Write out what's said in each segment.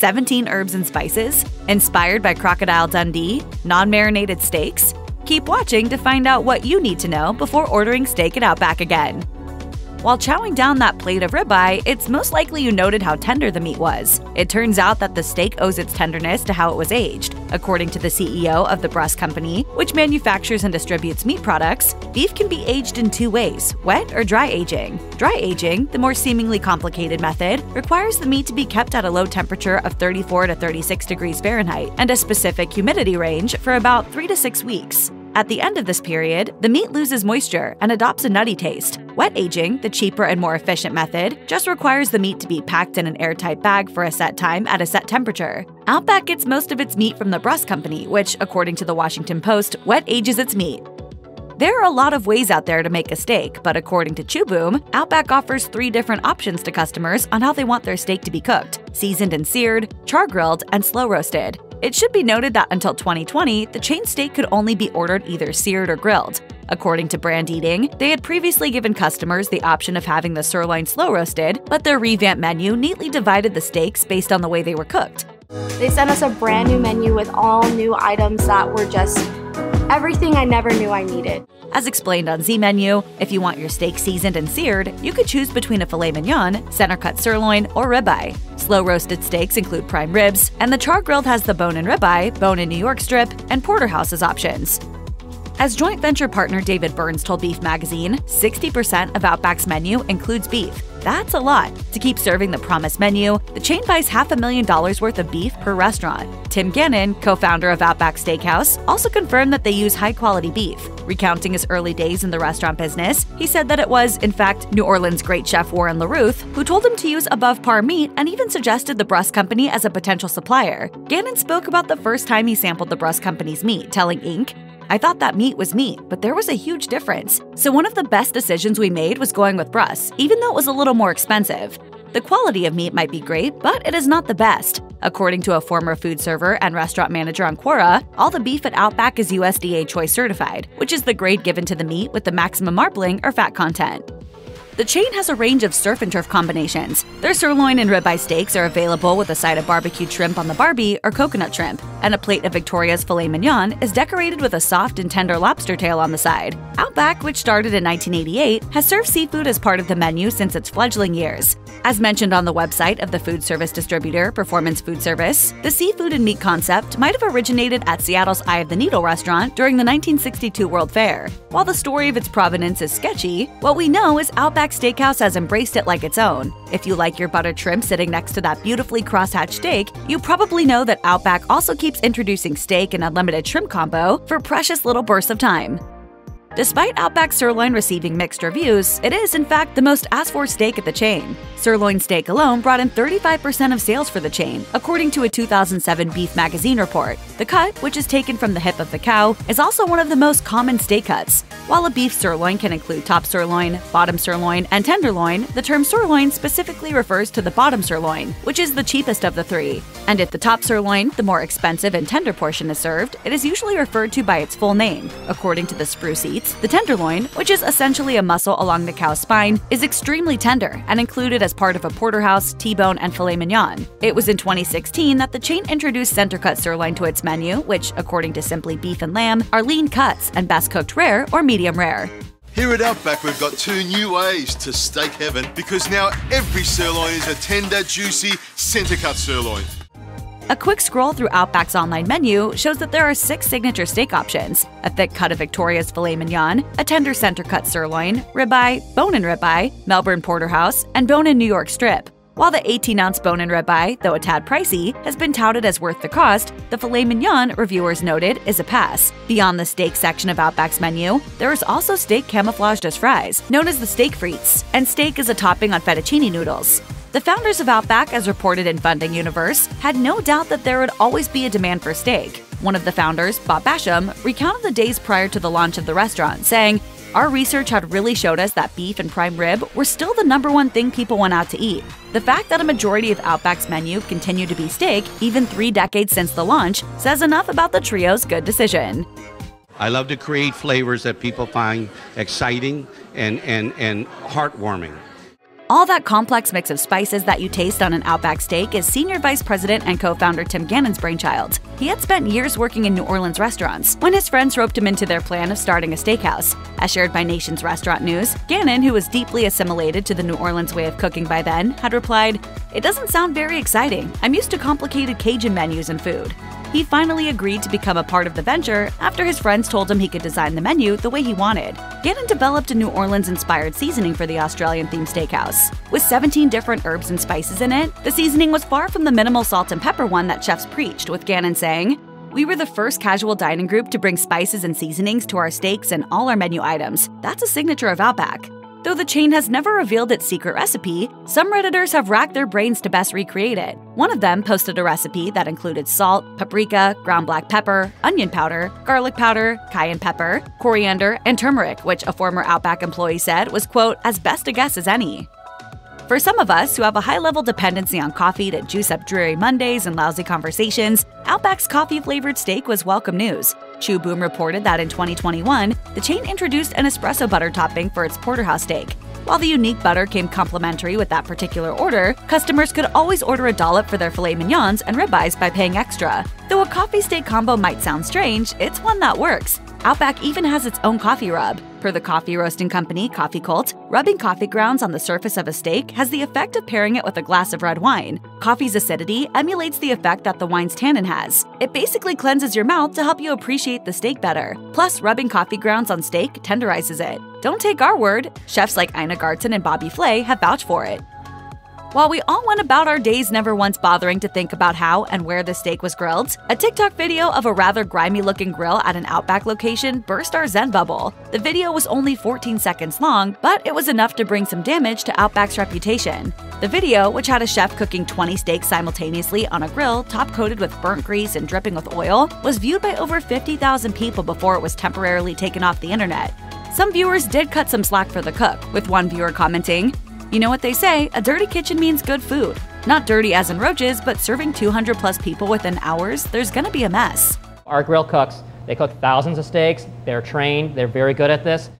17 herbs and spices, inspired by Crocodile Dundee, non marinated steaks? Keep watching to find out what you need to know before ordering steak at Outback again. While chowing down that plate of ribeye, it's most likely you noted how tender the meat was. It turns out that the steak owes its tenderness to how it was aged. According to the CEO of the Bruss Company, which manufactures and distributes meat products, beef can be aged in two ways wet or dry aging. Dry aging, the more seemingly complicated method, requires the meat to be kept at a low temperature of 34 to 36 degrees Fahrenheit and a specific humidity range for about 3 to 6 weeks. At the end of this period, the meat loses moisture and adopts a nutty taste. Wet aging, the cheaper and more efficient method, just requires the meat to be packed in an airtight bag for a set time at a set temperature. Outback gets most of its meat from the Bruss Company, which, according to the Washington Post, wet ages its meat. There are a lot of ways out there to make a steak, but according to Chew Boom, Outback offers three different options to customers on how they want their steak to be cooked seasoned and seared, char grilled, and slow roasted. It should be noted that until 2020, the chain steak could only be ordered either seared or grilled. According to Brand Eating, they had previously given customers the option of having the sirloin slow roasted, but their revamped menu neatly divided the steaks based on the way they were cooked. They sent us a brand new menu with all new items that were just everything I never knew I needed. As explained on Z Menu, if you want your steak seasoned and seared, you could choose between a filet mignon, center cut sirloin, or ribeye. Slow roasted steaks include prime ribs, and the char grilled has the bone and ribeye, bone and New York strip, and porterhouse as options. As joint venture partner David Burns told Beef Magazine, 60% of Outback's menu includes beef. That's a lot. To keep serving the promised menu, the chain buys half a million dollars worth of beef per restaurant. Tim Gannon, co founder of Outback Steakhouse, also confirmed that they use high quality beef. Recounting his early days in the restaurant business, he said that it was, in fact, New Orleans great chef Warren LeRuth who told him to use above par meat and even suggested the Bruss Company as a potential supplier. Gannon spoke about the first time he sampled the Bruss Company's meat, telling Inc., I thought that meat was meat, but there was a huge difference. So one of the best decisions we made was going with Bruss, even though it was a little more expensive. The quality of meat might be great, but it is not the best. According to a former food server and restaurant manager on Quora, all the beef at Outback is USDA Choice certified, which is the grade given to the meat with the maximum marbling or fat content. The chain has a range of surf and turf combinations. Their sirloin and ribeye steaks are available with a side of barbecue shrimp on the Barbie or coconut shrimp, and a plate of Victoria's filet mignon is decorated with a soft and tender lobster tail on the side. Outback, which started in 1988, has served seafood as part of the menu since its fledgling years. As mentioned on the website of the food service distributor Performance Food Service, the seafood and meat concept might have originated at Seattle's Eye of the Needle restaurant during the 1962 World Fair. While the story of its provenance is sketchy, what we know is Outback Steakhouse has embraced it like its own. If you like your buttered shrimp sitting next to that beautifully crosshatched steak, you probably know that Outback also keeps introducing steak and unlimited shrimp combo for precious little bursts of time. Despite Outback sirloin receiving mixed reviews, it is, in fact, the most asked for steak at the chain. Sirloin steak alone brought in 35% of sales for the chain, according to a 2007 Beef Magazine report. The cut, which is taken from the hip of the cow, is also one of the most common steak cuts. While a beef sirloin can include top sirloin, bottom sirloin, and tenderloin, the term sirloin specifically refers to the bottom sirloin, which is the cheapest of the three. And if the top sirloin, the more expensive and tender portion, is served, it is usually referred to by its full name. According to the Spruce Eats, the tenderloin, which is essentially a muscle along the cow's spine, is extremely tender and included as part of a porterhouse, T-bone, and filet mignon. It was in 2016 that the chain introduced center cut sirloin to its menu, which, according to Simply Beef and Lamb, are lean cuts and best cooked rare or medium rare. Here at Outback, we've got two new ways to steak heaven because now every sirloin is a tender, juicy, centre cut sirloin. A quick scroll through Outback's online menu shows that there are six signature steak options a thick cut of Victoria's filet mignon, a tender center cut sirloin, ribeye, bone and ribeye, Melbourne porterhouse, and bone and New York strip. While the 18 ounce bone and ribeye, though a tad pricey, has been touted as worth the cost, the filet mignon, reviewers noted, is a pass. Beyond the steak section of Outback's menu, there is also steak camouflaged as fries, known as the steak frites, and steak is a topping on fettuccine noodles. The founders of Outback, as reported in Funding Universe, had no doubt that there would always be a demand for steak. One of the founders, Bob Basham, recounted the days prior to the launch of the restaurant, saying, Our research had really showed us that beef and prime rib were still the number one thing people went out to eat. The fact that a majority of Outback's menu continued to be steak, even three decades since the launch, says enough about the trio's good decision. I love to create flavors that people find exciting and, and, and heartwarming. All that complex mix of spices that you taste on an Outback steak is Senior Vice President and co founder Tim Gannon's brainchild. He had spent years working in New Orleans restaurants when his friends roped him into their plan of starting a steakhouse. As shared by Nation's Restaurant News, Gannon, who was deeply assimilated to the New Orleans way of cooking by then, had replied, It doesn't sound very exciting. I'm used to complicated Cajun menus and food he finally agreed to become a part of the venture after his friends told him he could design the menu the way he wanted. Gannon developed a New Orleans inspired seasoning for the Australian themed steakhouse. With 17 different herbs and spices in it, the seasoning was far from the minimal salt and pepper one that chefs preached, with Gannon saying, we were the first casual dining group to bring spices and seasonings to our steaks and all our menu items. That's a signature of Outback. Though the chain has never revealed its secret recipe, some Redditors have racked their brains to best recreate it. One of them posted a recipe that included salt, paprika, ground black pepper, onion powder, garlic powder, cayenne pepper, coriander, and turmeric, which a former Outback employee said was, quote, as best a guess as any. For some of us who have a high level dependency on coffee to juice up dreary Mondays and lousy conversations, Outback's coffee flavored steak was welcome news. Chew Boom reported that in 2021, the chain introduced an espresso butter topping for its porterhouse steak. While the unique butter came complimentary with that particular order, customers could always order a dollop for their filet mignons and ribeyes by paying extra. Though a coffee steak combo might sound strange, it's one that works. Outback even has its own coffee rub. Per the coffee roasting company Coffee Cult, rubbing coffee grounds on the surface of a steak has the effect of pairing it with a glass of red wine. Coffee's acidity emulates the effect that the wine's tannin has. It basically cleanses your mouth to help you appreciate the steak better. Plus, rubbing coffee grounds on steak tenderizes it. Don't take our word. Chefs like Ina Garten and Bobby Flay have vouched for it. While we all went about our days never once bothering to think about how and where the steak was grilled, a TikTok video of a rather grimy looking grill at an Outback location burst our Zen bubble. The video was only 14 seconds long, but it was enough to bring some damage to Outback's reputation. The video, which had a chef cooking 20 steaks simultaneously on a grill top coated with burnt grease and dripping with oil, was viewed by over 50,000 people before it was temporarily taken off the internet. Some viewers did cut some slack for the cook, with one viewer commenting, you know what they say, a dirty kitchen means good food. Not dirty as in roaches, but serving 200 plus people within hours, there's gonna be a mess. Our grill cooks, they cook thousands of steaks, they're trained, they're very good at this.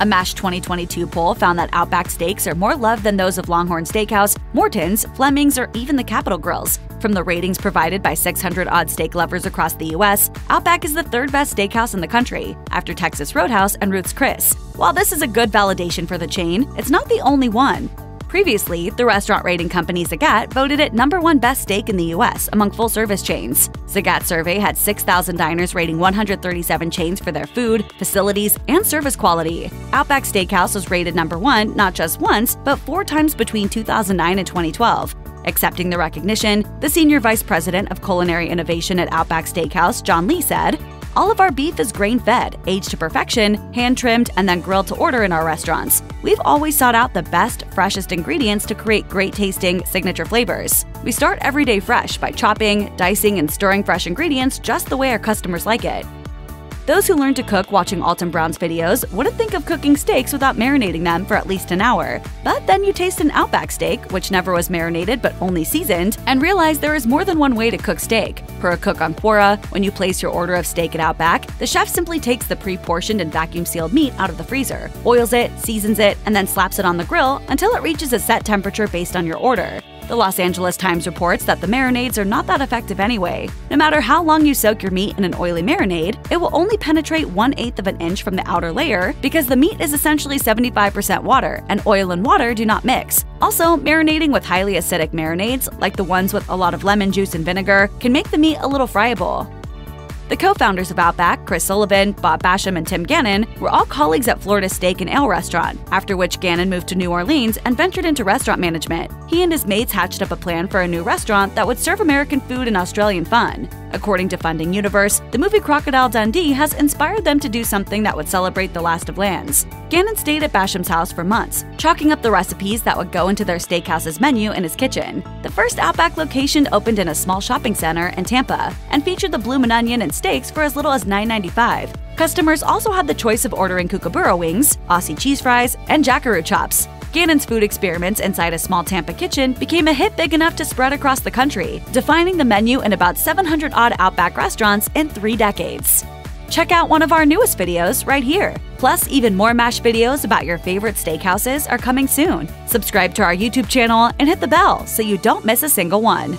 A Mashed 2022 poll found that Outback steaks are more loved than those of Longhorn Steakhouse, Morton's, Fleming's, or even the Capital Grilles. From the ratings provided by 600 odd steak lovers across the U.S., Outback is the third best steakhouse in the country, after Texas Roadhouse and Ruth's Chris. While this is a good validation for the chain, it's not the only one. Previously, the restaurant rating company Zagat voted it number one best steak in the US among full service chains. Zagat survey had 6,000 diners rating 137 chains for their food, facilities, and service quality. Outback Steakhouse was rated number one not just once, but four times between 2009 and 2012. Accepting the recognition, the senior vice president of culinary innovation at Outback Steakhouse, John Lee, said, all of our beef is grain fed, aged to perfection, hand trimmed, and then grilled to order in our restaurants. We've always sought out the best, freshest ingredients to create great tasting, signature flavors. We start every day fresh by chopping, dicing, and stirring fresh ingredients just the way our customers like it. Those who learn to cook watching Alton Brown's videos wouldn't think of cooking steaks without marinating them for at least an hour. But then you taste an Outback steak, which never was marinated but only seasoned, and realize there is more than one way to cook steak. Per a cook on Quora, when you place your order of steak at Outback, the chef simply takes the pre portioned and vacuum sealed meat out of the freezer, oils it, seasons it, and then slaps it on the grill until it reaches a set temperature based on your order. The Los Angeles Times reports that the marinades are not that effective anyway. No matter how long you soak your meat in an oily marinade, it will only penetrate one eighth of an inch from the outer layer because the meat is essentially 75% water, and oil and water do not mix. Also, marinating with highly acidic marinades, like the ones with a lot of lemon juice and vinegar, can make the meat a little friable. The co founders of Outback, Chris Sullivan, Bob Basham, and Tim Gannon, were all colleagues at Florida Steak and Ale Restaurant, after which Gannon moved to New Orleans and ventured into restaurant management. He and his mates hatched up a plan for a new restaurant that would serve American food and Australian fun. According to Funding Universe, the movie Crocodile Dundee has inspired them to do something that would celebrate the last of lands. Gannon stayed at Basham's house for months, chalking up the recipes that would go into their steakhouse's menu in his kitchen. The first Outback location opened in a small shopping center in Tampa and featured the bloomin' onion and steaks for as little as $9.95. Customers also had the choice of ordering kookaburra wings, Aussie cheese fries, and jackaroo chops. Gannon's food experiments inside a small Tampa kitchen became a hit big enough to spread across the country, defining the menu in about 700 odd Outback restaurants in three decades. Check out one of our newest videos right here. Plus, even more Mashed videos about your favorite steakhouses are coming soon. Subscribe to our YouTube channel and hit the bell so you don't miss a single one.